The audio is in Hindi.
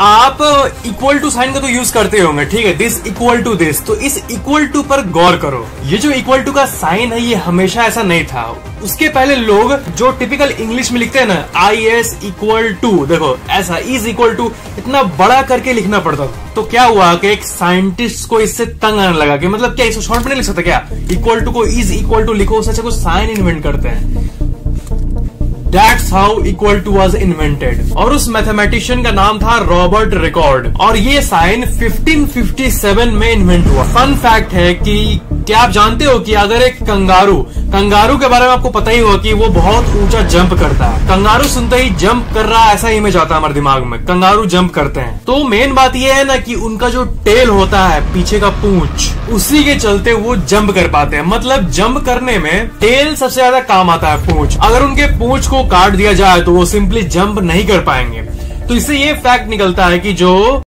आप इक्वल टू साइन का तो यूज़ करते होंगे, ठीक है? दिस इक्वल टू दिस तो इस इक्वल टू पर गौर करो। ये जो इक्वल टू का साइन है, ये हमेशा ऐसा नहीं था। उसके पहले लोग जो टिपिकल इंग्लिश में लिखते हैं ना आई एस इक्वल टू देखो, ऐसा इज़ इक्वल टू इतना बड़ा करके लिखना पड़ता था। तो क्या हुआ कि एक साइंटिस्ट को इससे तंग आने लगा कि मतलब क्या, इसको शॉर्ट में नहीं लिख सकता क्या? इक्वल टू को इज़ इक्वल टू लिखो, उससे अच्छा कुछ साइन इन्वेंट करते हैं। That's how equal to was invented और उस मैथमेटिशियन का नाम था रॉबर्ट रिकॉर्ड और ये साइन 1557 में इन्वेंट हुआ। फन फैक्ट है कि क्या आप जानते हो कि अगर एक कंगारू कंगारू के बारे में आपको पता ही होगा कि वो बहुत ऊँचा जंप करता है। कंगारू सुनते ही जंप कर रहा है ऐसा इमेज आता है हमारे दिमाग में। कंगारू जंप करते हैं। तो मेन बात ये है ना कि उनका जो टेल होता है, पीछे का पूंछ उसी के चलते वो जंप कर पाते हैं। मतलब जंप करने में टेल सबसे ज़्यादा काम आता है पूछ। अगर उनके पूछ को काट दिया जाए तो वो सिंपली जंप नहीं कर पाएँगे। तो इससे ये फैक्ट निकलता है कि जो